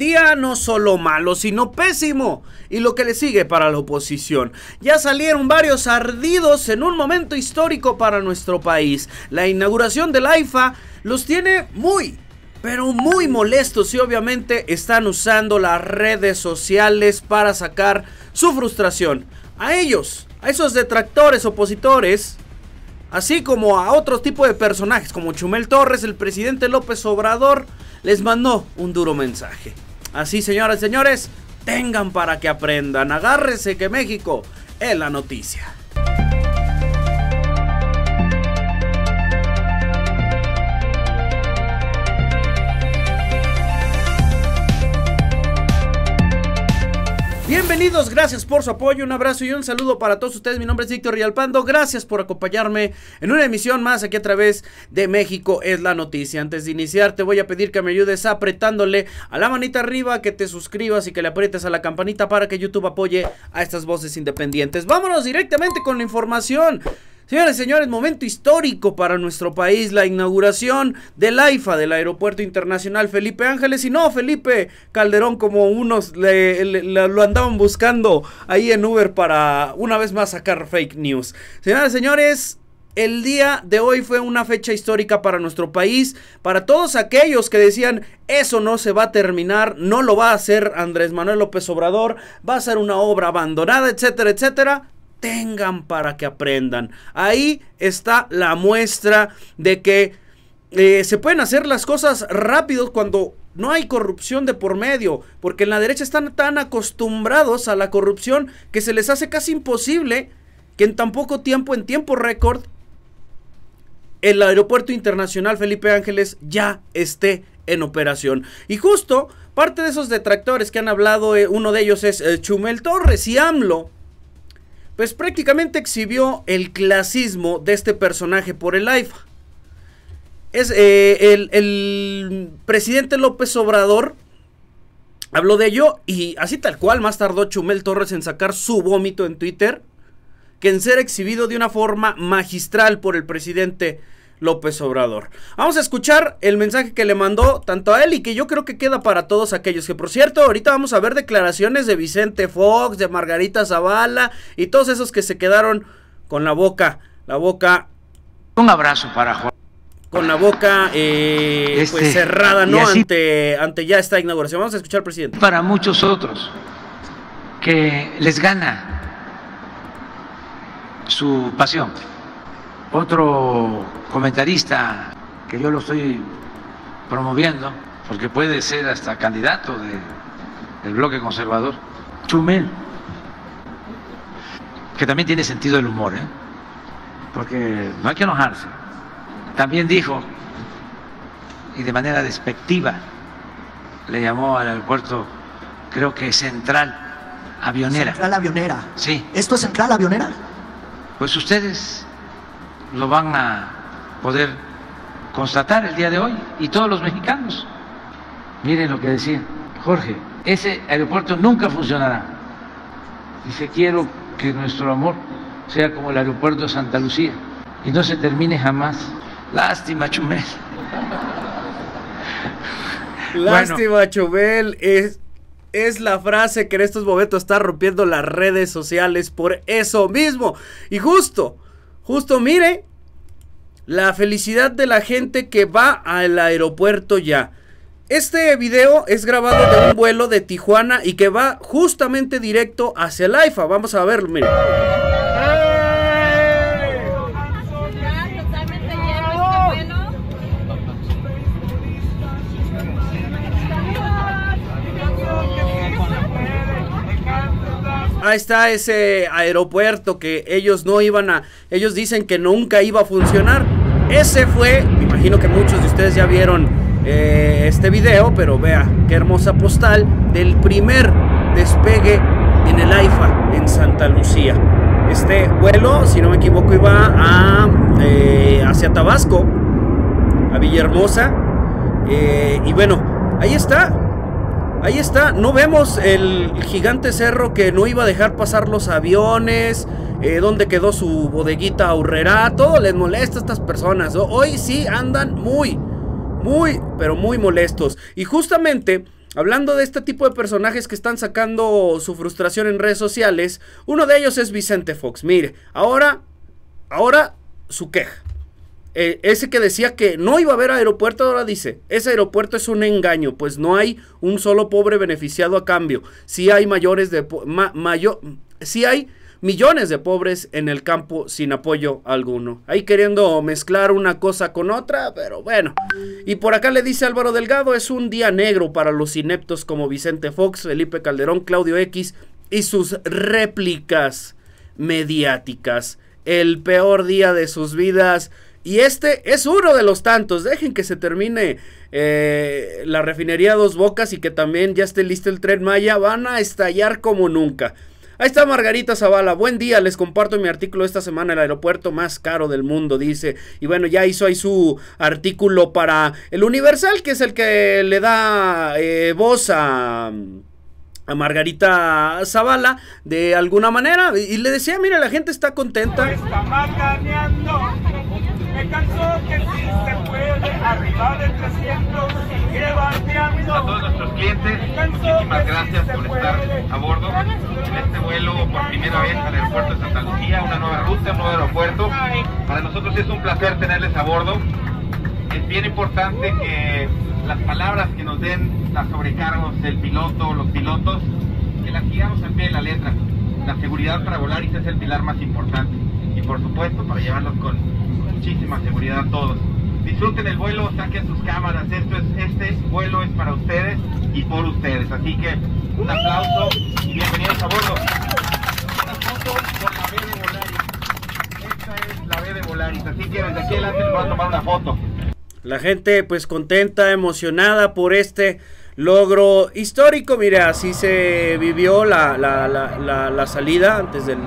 Día no solo malo, sino pésimo. Y lo que le sigue para la oposición. Ya salieron varios ardidos en un momento histórico para nuestro país. La inauguración del AIFA los tiene muy, pero muy molestos y obviamente están usando las redes sociales para sacar su frustración. A ellos, a esos detractores opositores, así como a otro tipo de personajes como Chumel Torres, el presidente López Obrador, les mandó un duro mensaje. Así, señoras y señores, tengan para que aprendan. Agárrese que México es la noticia. Bienvenidos, gracias por su apoyo, un abrazo y un saludo para todos ustedes. Mi nombre es Víctor Rialpando, gracias por acompañarme en una emisión más aquí a través de México es la noticia. Antes de iniciar te voy a pedir que me ayudes apretándole a la manita arriba, que te suscribas y que le aprietes a la campanita para que YouTube apoye a estas voces independientes. Vámonos directamente con la información. Señores, señores, momento histórico para nuestro país, la inauguración del AIFA, del Aeropuerto Internacional Felipe Ángeles, y no Felipe Calderón como unos lo andaban buscando ahí en Uber para una vez más sacar fake news. Señores, señores, el día de hoy fue una fecha histórica para nuestro país, para todos aquellos que decían eso no se va a terminar, no lo va a hacer Andrés Manuel López Obrador, va a ser una obra abandonada, etcétera, etcétera tengan para que aprendan. Ahí está la muestra de que eh, se pueden hacer las cosas rápido cuando no hay corrupción de por medio, porque en la derecha están tan acostumbrados a la corrupción que se les hace casi imposible que en tan poco tiempo, en tiempo récord, el aeropuerto internacional Felipe Ángeles ya esté en operación. Y justo parte de esos detractores que han hablado, eh, uno de ellos es eh, Chumel Torres y AMLO pues prácticamente exhibió el clasismo de este personaje por el AIFA. Es, eh, el, presidente López Obrador habló de ello y así tal cual más tardó Chumel Torres en sacar su vómito en Twitter que en ser exhibido de una forma magistral por el presidente López Obrador. Vamos a escuchar el mensaje que le mandó tanto a él y que yo creo que queda para todos aquellos que, por cierto, ahorita vamos a ver declaraciones de Vicente Fox, de Margarita Zavala y todos esos que se quedaron con la boca, la boca. Un abrazo para Juan. Con la boca eh, pues este, cerrada, ¿no? Ante, ante ya esta inauguración. Vamos a escuchar al presidente. Para muchos otros que les gana su pasión otro comentarista que yo lo estoy promoviendo, porque puede ser hasta candidato del bloque conservador, Chumel, que también tiene sentido del humor, ¿eh? porque no hay que enojarse. También dijo, y de manera despectiva, le llamó al aeropuerto, creo que central avionera. Central avionera. Sí. ¿Esto es central avionera? Pues ustedes lo van a poder constatar el día de hoy y todos los mexicanos. Miren lo que decía Jorge, ese aeropuerto nunca funcionará. Dice, quiero que nuestro amor sea como el aeropuerto de Santa Lucía y no se termine jamás. Lástima, Chumel. Lástima, Chumel. Es, es la frase que en estos momentos está rompiendo las redes sociales por eso mismo. Y justo Justo mire la felicidad de la gente que va al aeropuerto ya. Este video es grabado de un vuelo de Tijuana y que va justamente directo hacia el AIFA. Vamos a verlo, mire. Ahí está ese aeropuerto que ellos no iban a, ellos dicen que nunca iba a funcionar. Ese fue, me imagino que muchos de ustedes ya vieron eh, este video, pero vea qué hermosa postal del primer despegue en el AIFA en Santa Lucía. Este vuelo, si no me equivoco, iba a, eh, hacia Tabasco, a Villahermosa. Eh, y bueno, ahí está, Ahí está, no vemos el gigante cerro que no iba a dejar pasar los aviones, eh, donde quedó su bodeguita ahorrera, todo les molesta a estas personas. Hoy sí andan muy, muy, pero muy molestos. Y justamente hablando de este tipo de personajes que están sacando su frustración en redes sociales, uno de ellos es Vicente Fox. Mire, ahora, ahora su queja. Eh, ese que decía que no iba a haber aeropuerto, ahora dice, ese aeropuerto es un engaño, pues no hay un solo pobre beneficiado a cambio. Si hay mayores de... mayor, si hay millones de pobres en el campo sin apoyo alguno. Ahí queriendo mezclar una cosa con otra, pero bueno. Y por acá le dice Álvaro Delgado, es un día negro para los ineptos como Vicente Fox, Felipe Calderón, Claudio X y sus réplicas mediáticas. El peor día de sus vidas. Y este es uno de los tantos. Dejen que se termine eh, la refinería Dos Bocas y que también ya esté listo el tren Maya. Van a estallar como nunca. Ahí está Margarita Zavala. Buen día, les comparto mi artículo esta semana. El aeropuerto más caro del mundo, dice. Y bueno, ya hizo ahí su artículo para el Universal, que es el que le da eh, voz a a Margarita Zavala de alguna manera y le decía, mira, la gente está contenta. Está Me cansó que sí se puede arriba de 300 A todos nuestros clientes, muchísimas gracias por estar a bordo en este vuelo por primera vez al aeropuerto de Santa Lucía, una nueva ruta, un nuevo aeropuerto. Para nosotros es un placer tenerles a bordo. Es bien importante que las palabras que nos den las sobrecargos del piloto, los pilotos, que las sigamos al pie de la letra. La seguridad para volar y es el pilar más importante. Y por supuesto para llevarlos con muchísima seguridad a todos. Disfruten el vuelo, saquen sus cámaras. Esto es, este vuelo es para ustedes y por ustedes. Así que un aplauso y bienvenidos a bordo. Una foto con la B de Volaris. Esta es la B de Volaris. Así que desde aquí adelante les voy a tomar una foto. La gente pues contenta, emocionada por este logro histórico. Mire, así se vivió la, la, salida antes del,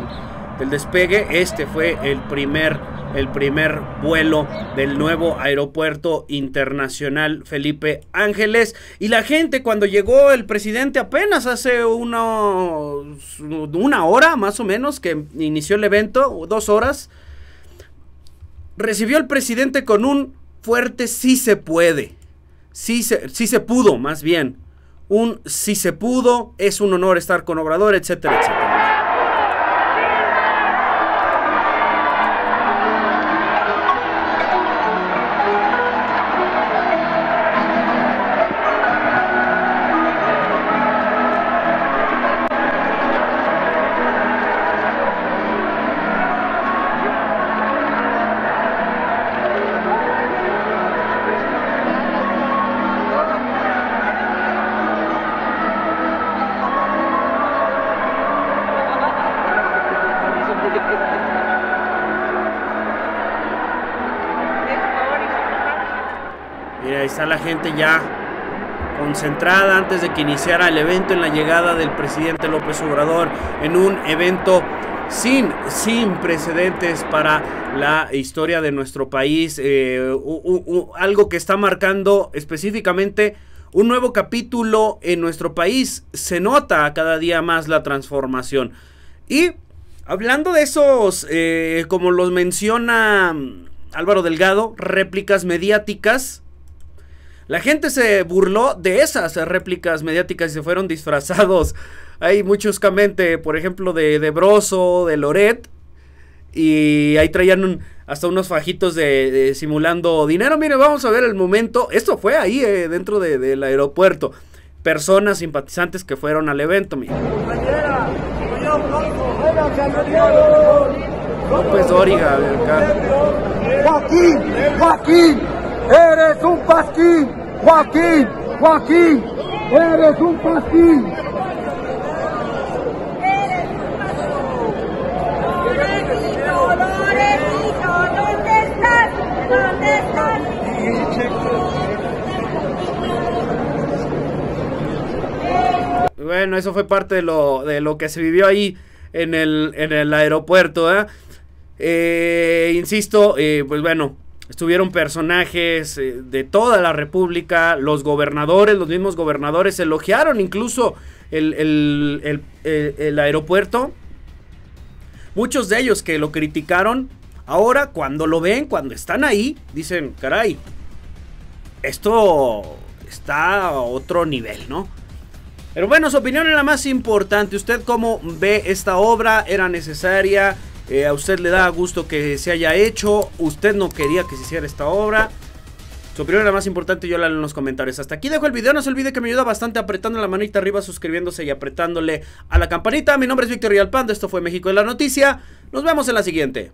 del, despegue. Este fue el primer, el primer vuelo del nuevo aeropuerto internacional Felipe Ángeles. Y la gente cuando llegó el presidente apenas hace una, una hora más o menos que inició el evento, dos horas, recibió el presidente con un fuerte sí se puede. Sí se, sí se pudo, más bien. Un sí se pudo, es un honor estar con Obrador, etcétera, etcétera. La gente ya concentrada antes de que iniciara el evento en la llegada del presidente López Obrador en un evento sin, sin precedentes para la historia de nuestro país, eh, algo que está marcando específicamente un nuevo capítulo en nuestro país. Se nota cada día más la transformación. Y hablando de esos, eh, como los menciona Álvaro Delgado, réplicas mediáticas, la gente se burló de esas réplicas mediáticas y se fueron disfrazados. Hay muchos camente, por ejemplo, de, de Broso, de Loret. Y ahí traían hasta unos fajitos de, simulando dinero. Mire, vamos a ver el momento. Esto fue ahí, eh, dentro del aeropuerto. Personas simpatizantes que fueron al evento. Mire. López Dóriga, acá. Joaquín, Joaquín, eres un pasquín. Joaquín, Joaquín, eres un pasquín. Bueno, eso fue parte de lo, de lo que se vivió ahí en el, en el aeropuerto. ¿eh? Eh, insisto, eh, pues bueno, Estuvieron personajes eh, de toda la República, los gobernadores, los mismos gobernadores elogiaron incluso el, el, aeropuerto. Muchos de ellos que lo criticaron, ahora cuando lo ven, cuando están ahí, dicen, caray, esto está a otro nivel, ¿no? Pero bueno, su opinión es la más importante. ¿Usted cómo ve esta obra? ¿Era necesaria? Eh, ¿A usted le da gusto que se haya hecho? ¿Usted no quería que se hiciera esta obra? Su opinión es la más importante, yo la leo en los comentarios. Hasta aquí dejo el video, no se olvide que me ayuda bastante apretando la manita arriba, suscribiéndose y apretándole a la campanita. Mi nombre es Víctor Rialpando, esto fue México en la Noticia. Nos vemos en la siguiente.